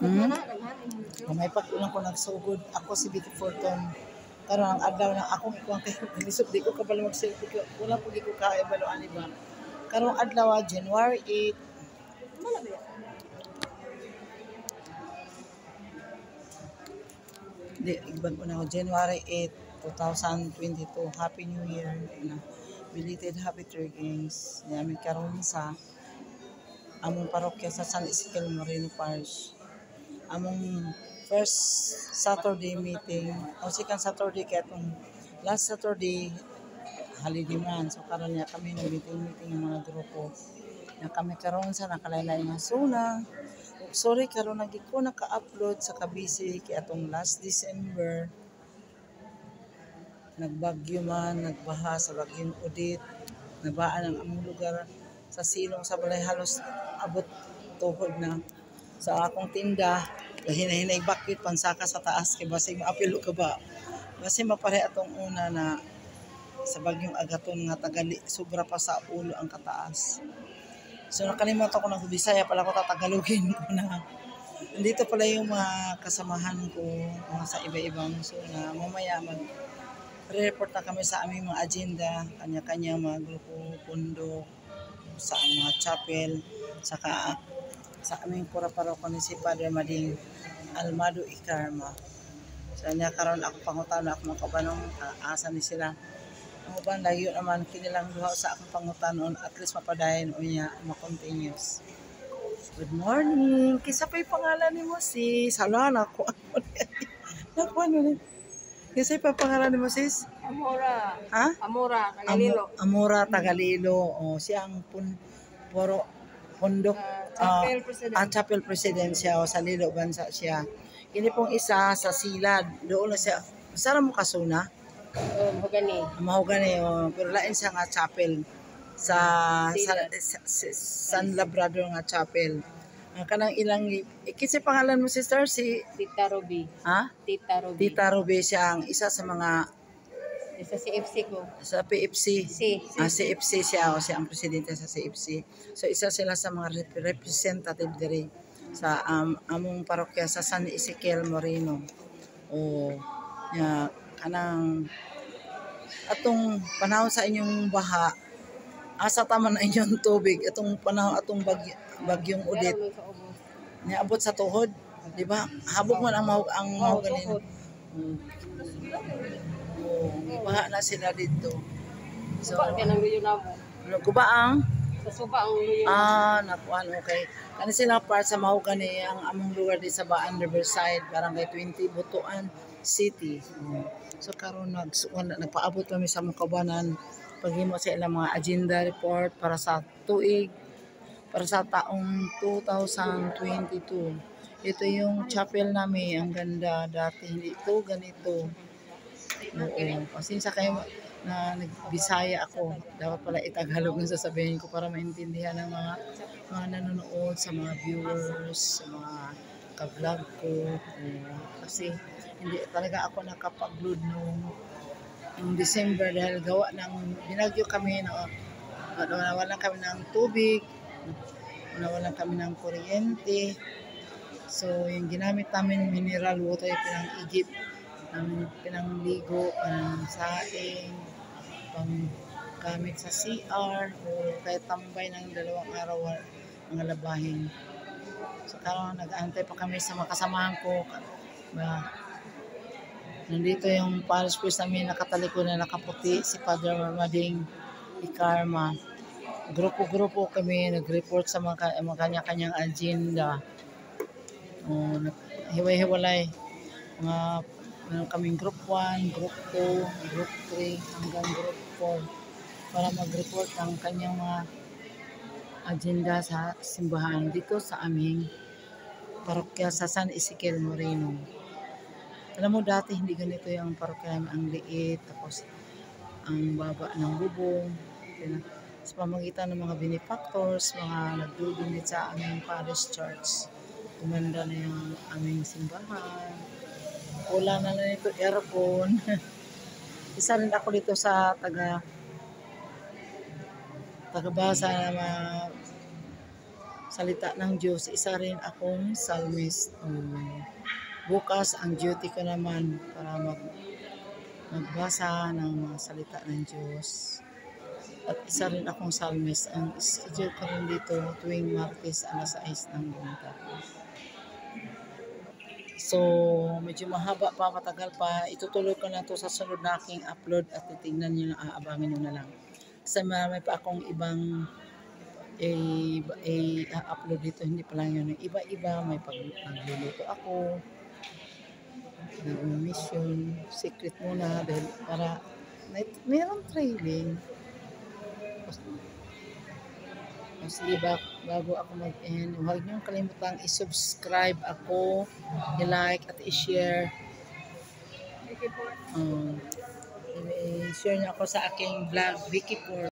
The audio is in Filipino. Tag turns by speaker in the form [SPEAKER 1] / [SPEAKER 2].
[SPEAKER 1] Hmm? May pag-ulang ko nagsugod, ako si Vicky Fortune. Karon ang adlaw na akong ikuang kay Lisop, di ko kabalo mag-selfie. ko. Wala po di ko ka-evaluan iba. Karong adlaw, January 8,
[SPEAKER 2] Wala ba yan?
[SPEAKER 1] di, ibang ko na ako, January 8, 2022. Happy New Year. Na, belated Happy Games. Namin karon sa among parokya sa San Ezekiel Moreno Parish. Among first Saturday meeting, o second Saturday kaya itong last Saturday, holiday man. So karon niya kami na meeting-meeting yung mga grupo. Na kami karon sa nakalaylay nga suna. Sorry karon nagi ko naka-upload sa kabisi kay atong last December. Nagbagyo man, nagbaha sa bagyong udit. Nabaan ang among lugar sa silong sa balay halos abot tuhod na sa akong tinda. Hinahinay bakit pansaka sa taas kay basig maapilo ka ba? Kasi mapare atong una na sa bagyong agaton nga tagali sobra pa sa ulo ang kataas. So nakalimutan ko ng Bisaya pala ko tatagalogin ko na. Nandito pala yung mga kasamahan ko mga sa iba-ibang so na mamaya mag report na kami sa aming mga agenda, kanya-kanya mga grupo, pundo, sa mga chapel, saka sa aming pura paroko ni si Padre Mading Almado Ikarma. So niya karon ako pangutan ako mga kabanong uh, asa ni sila. Ang uban layo naman kinilang duha sa akong pangutanon at least mapadayon o niya ma-continuous. Good morning. Kisa pa'y pangalan ni mo sis? Hala, naku. Naku, ano ni? Kisa pa pangalan ni mo sis?
[SPEAKER 2] Amora.
[SPEAKER 1] Ha?
[SPEAKER 2] Amora, Kagalilo.
[SPEAKER 1] Amo- Amora Tagalilo. O, siya ang pun, puro pundok.
[SPEAKER 2] Ah,
[SPEAKER 1] ah,
[SPEAKER 2] Chapel President.
[SPEAKER 1] ang chapel president siya o sa Lilo Bansa siya. Kini pong isa sa silad. Doon na siya. Sara mo kasuna?
[SPEAKER 2] Oh, magani.
[SPEAKER 1] Mahugan eh. O, pero lain siya nga chapel sa, sa, sa, sa- San Labrador nga chapel. Ang kanang ilang eh, kasi pangalan mo sister si
[SPEAKER 2] Tita Ruby.
[SPEAKER 1] ha?
[SPEAKER 2] Tita Ruby.
[SPEAKER 1] Tita Ruby siya ang isa sa mga
[SPEAKER 2] Isa si FC ko.
[SPEAKER 1] sa PFC.
[SPEAKER 2] Si.
[SPEAKER 1] Ah, CFC siya o siya ang presidente sa CFC. So isa sila sa mga rep- representative diri sa um, among parokya sa San Ezekiel Moreno. O ya kanang atong panahon sa inyong baha asa tama na inyong tubig itong panahon atong bagyo, bagyong
[SPEAKER 2] sa ubos.
[SPEAKER 1] niabot sa tuhod di ba habog man ang mahug ang mahug ganin. Mm. Oh, baha na sila dito so
[SPEAKER 2] Suba, kaya nang luyo na mo.
[SPEAKER 1] ano ko ba ang
[SPEAKER 2] Sa suba ang luyo.
[SPEAKER 1] Ah, nakuan, okay. Kani sila part sa Mahogany, ang among lugar di sa Baan Riverside, barangay 20, Butuan City. Mm. So karon nag nagpaabot kami sa mga kabanan paghimo sa ilang mga agenda report para sa tuig para sa taong 2022. Ito yung chapel namin, ang ganda dati hindi ito ganito. Oo, pasensya kayo na nagbisaya ako. Dapat pala itaghalog na sasabihin ko para maintindihan ng mga mga nanonood, sa mga viewers, sa mga ka-vlog ko. Kasi hindi talaga ako nakapag-load nung, nung December dahil gawa ng binagyo kami na nawalan kami ng tubig, nawalan kami ng kuryente. So, yung ginamit namin mineral water, yung pinang-igip, ng pinangligo, ng saing, pang gamit sa CR, o kahit tambay ng dalawang araw mga labahin. So, karon nag-aantay pa kami sa mga kasamahan ko. Ba, nandito yung parish priest namin nakataliko na nakaputi, si Father Mading Ikarma. Grupo-grupo kami nag-report sa mga, mga kanya-kanyang agenda. O, hiwa-hiwalay. Mga meron kaming group 1, group 2, group 3, hanggang group 4 para mag-report ang kanyang mga agenda sa simbahan dito sa aming parokya sa San Ezekiel Moreno. Alam mo dati hindi ganito yung parokya ang liit, tapos ang baba ng bubong, sa pamagitan ng mga benefactors, mga nagdudunit sa aming parish church. Tumanda na yung aming simbahan. Wala na na nito aircon. Isa rin ako dito sa taga taga basa na mga salita ng Diyos. Isa rin akong psalmist. Um, bukas ang duty ko naman para mag magbasa ng mga salita ng Diyos. At isa rin akong psalmist. Ang schedule ko rin dito tuwing Martes alas 6 ng buntag. So, medyo mahaba pa, matagal pa. Itutuloy ko na to sa sunod na aking upload at titignan nyo na, aabangin nyo na lang. Kasi marami pa akong ibang i-upload dito. Hindi pa lang yun. Iba-iba, may pag nagluluto ako, nag-mission, secret muna dahil para may, mayroong trailing. O sige, ba, bago ako mag-end, huwag niyong kalimutang i-subscribe ako, i-like at i-share. Um, i-share niyo ako sa aking vlog, Vicky Por.